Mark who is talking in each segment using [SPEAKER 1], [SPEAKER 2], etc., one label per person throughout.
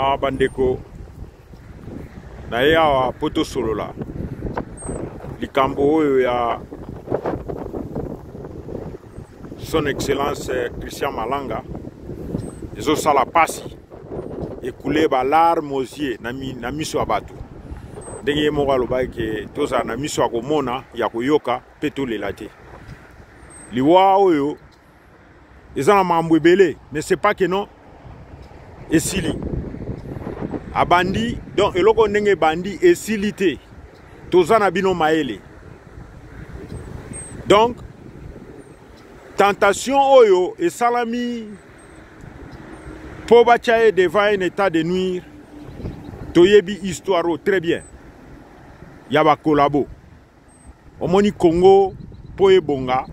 [SPEAKER 1] awa bandeko na ye awa po tosolola likambo oyo ya son excellence christian malanga ezosala mpasi ekule balarme aux yeux na miso ya bato. Ndenge ye moko alobaki ke tozala na miso ya komona ya koyoka mpe tolela te. Liwa oyo eza na makambo ebele mais c'est pas ke non esili abandi donc eloko ndenge ebandi esili te toza na bino mayele. Donc tentation oyo esalami mpo batya devant un état de nuire toyebi histoire très bien ya bakolabo omoni congo mpo ebonga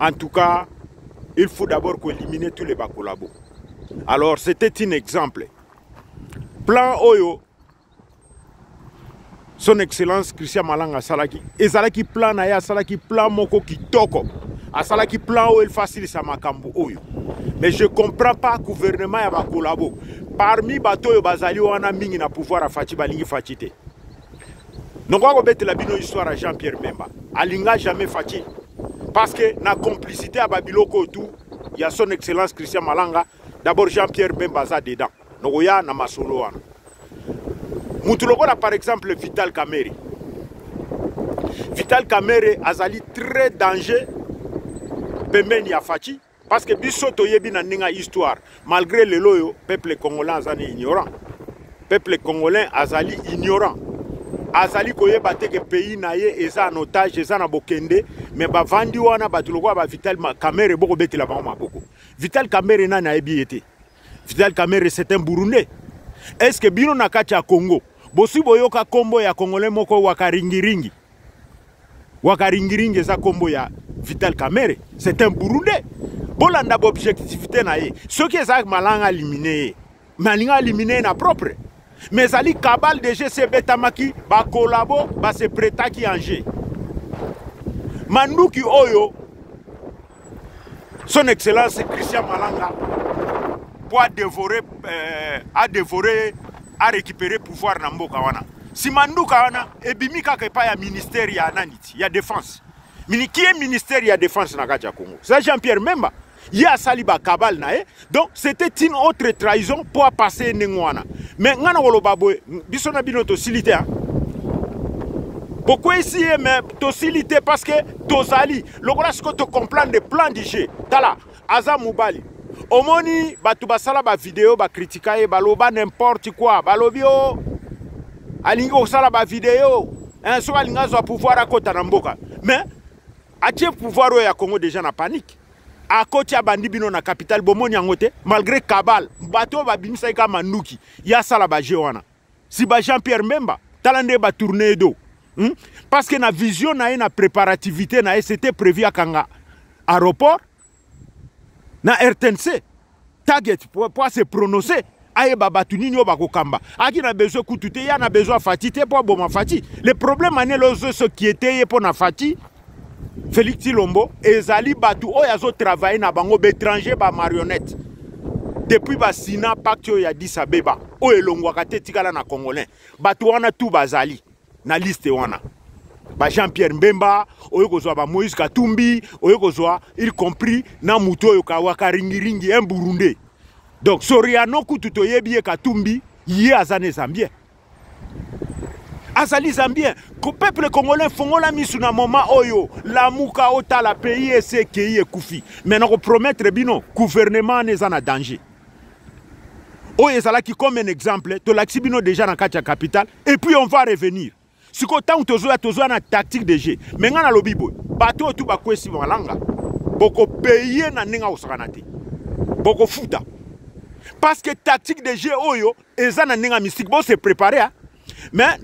[SPEAKER 1] en tout cas il faut d'abord koéliminer tous les bakolabo alors c'était un exemple plan oyo son excellence christian malanga asalaki ezalaki plan na ye asalaki plan moko kitoko. Asalaki plan oyo efasilisa makambo oyo. Mais je comprends pas gouvernement ya bakolabo. Parmi bato oyo bazali wana mingi na pouvoir afaci balingi faci te. Nongo akobetela bino histoire jean pierre memba. Alinga jamais faci parce que na complicité ya babiloko oyo tu ya son excellence christian malanga d'abord jean pierre memba dedans nokoya na masolo wana. Par exemple vital kamere vital kamere azali très danger pembeni ya faci parce que biso toyebi na ndenge histoire. Malgré lelo oyo peuple congolais aza na ignorant. Peuple congolais azali ignorant. Azali koyeba te ke pays na ye eza en otage eza na bokende me bavandi wana bato bavital kamere bokobetela bango maboko. Vital kamere nani ayebi ye vital kamere c'est un burundais. Est ce que bino na kati ya congo bosi boyoka nkombo ya congolais moko wakaringiringi? Wakaringiringi eza nkombo ya vital kamere c'est un burundais. Bolanda baobjectivité na ye. Soki ezalaki malanga alimine ye me alingi alimine ye na propre. Me ezali kabale de jeu se ebetamaki bakolabo base pretaki en jeu manduki oyo son excellence christian malanga mpo adévore euh, adévore arécupere pouvoir na mboka wana. Nsima nduka wana ebimi kaka ya ministère ya nani ya défense. Mini ki ye ministère ya défense na kati congo? C'est jean pierre memba ye asali bakabale na ye donc c'était une autre trahison mpo apase ndenge wana. Me ngai na koloba boye biso na bino tosili te bokweyisi ye me que plan du jeu tala aza omoni bato basala bavideo bakritika ye baloba n'importe quoi. Balobi o alingi kosala bavideo soki alingi azwa pouvoir akɔta na mboka. Mais atie pouvoir oyo ya congo déjà na panique. Akoti abandi bino na capitale bomoni yango te malgré kabal bato oyo babimisaki ka manduki ye asala baje wana. Si ba jean pierre mbemba tala nde batourne do hmm? parce que na vision na ye na préparativité na ye c'était prévu akanga. Aéroport na rtnc target po ase prononcer ayeba bato nini bakokamba aki besoin kutu te ya na besoin fati fati. Le problème anele ozo soki ete ye mpo na fati. Félix tilombo ezali bato oyo azotravaille na bango baétranger bamarionnette depuis basina pacte oyo ya dis abeba oyo elongwaka te na congolais. Bato wana tu bazali na liste wana bajean pierre mbemba oyo kozwa bamoïse katumbi oyo y compris na motu oyo kawaka ringiringi un burunde donc soriano kutu toyebi ye katumbi ye aza na zambien. Azali zambien. Ko peuple congolais fongola misu na moma oyo lamuka otala pays esi ekei ekufi me na kopromettre bino gouvernement wana eza na danger. Oyo ezalaki comme un exemple tolakisi bino déjà na kati ya capitale et puis on va revenir sikoyo ntango tozoya tozoya tactique de jeu. Me ngai nalobi boye bato oyo tu bakwesi malanga bokopeye na ndenge akosakana te. Bokofuta parce que tactique de jeu oyo eza na ndenge ya mystique. Bose prépare a mais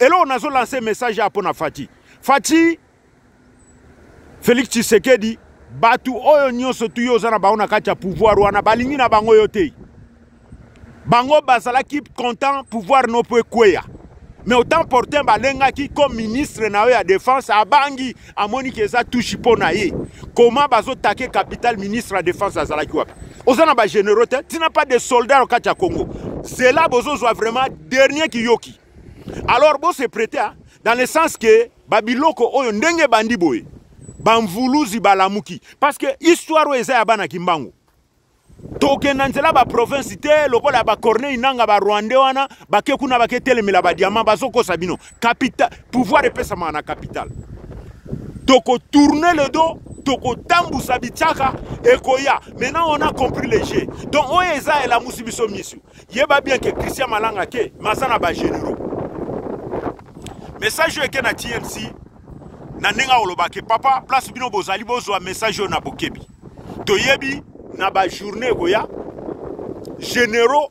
[SPEAKER 1] eloko nazolanse message ya mpo na fati fati félix tshisekedi bato oyo nyonso tu yo oza na bango na pouvoir balingi na bango yo te. Bango bazalaki content pouvoir no mais autant portin balengaki comme ministre na yo ya défense abangi amoni ke eza touche mpo na ye. Koma bazotake capital ministre ya défense azalaki wapi? Oza na bagénéraux te tina pas de soldats kati ya congo. Zela bozozwa vraiment dernier kiyoki. Alors bose prêter hein, dans le sens que babiloko oyo ndenge bandi boye bamvuluzi balamuki. Parce que histoire oyo ya bana kimbangu tokenda nzela baprovince te lokola ya bacorneille nanga barwandais wana bake kuna baketelemela badiama bazokosa bino. Pouvoir epesamaka na capitale tokotourne le dos tokotambusa bitiaka ekoya. Maintenant on a compris le jeu donc oyo eza elamusi biso miso yeba bien ke christian malanga ke maza na bagénéraux message oyo eke na tmc na ndenge aolobake papa place bino bozali bozwa message oyo na bokebi. Toyebi na bajournée ekoya généraux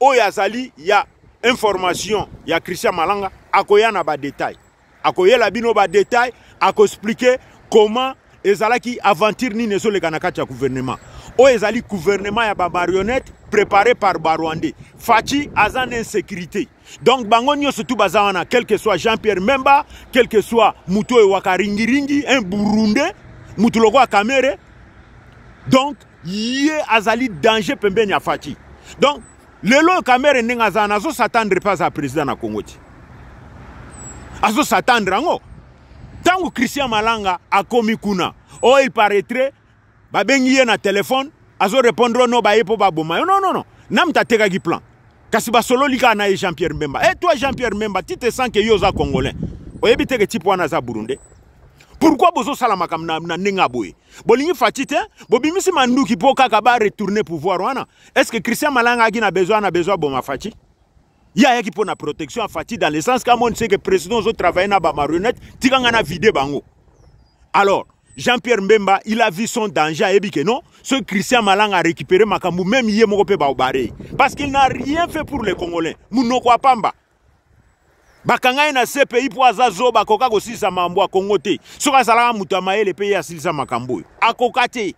[SPEAKER 1] oyo azali ya information ya christian malanga akoya na badetail akoyela bino badetail akoexplike comment ezalaki aventure nini ezoleka na kati ya gouvernement. Oyo ezali gouvernement ya bamarionnette préparé par barwandais faci aza insécurité. Donc bango nyonso tu quel que soit jean pierre memba quel que soit motu oyo waka ringiringi un burundais motu kamere donc ye azali danger pembeni ya faci donc lelo oyo kamere ndenge aza wana azosatandre mpe aza président na congo ti. Azosatandre yango. Ntango christian malanga akomi kuna oyo il paraîtrait babengi ye na telefone azorépondre no baye mpo baboma yo. Non non non. Na moto atekaki plan. Kasi basololi kaka na ye jean pierre mbemba. E toi jean pierre mbemba ti te sanke yo oza congolais. Oyebi teke tipe wana aza burundais pourquoi bozosala makambo na, na ndenge ya boye? Bolingi faci te bobimisi manduki mpo kaka baretourne pouvoir wana. Est ce que christian malanga aki na besoin na besoin boma faci ye ayaki mpo na protection ya faci dans le sens ka moni seke président ozotravaille na bamarionnette tikanga na vide bango. Alors jean-pierre mbemba il a vu son danger ayebi ke non? Ce christian malanga a récupéré makambo même ye moko mpe baobare parce qu'il n'a rien fait pour les congolais. Munoko apamba bakanga ye na cpi mpo aza zoba akoka kosilisa mambo ya kongo te. Soki azalaka moto ya mayele mpe ye asilisa makambo oyo akoka te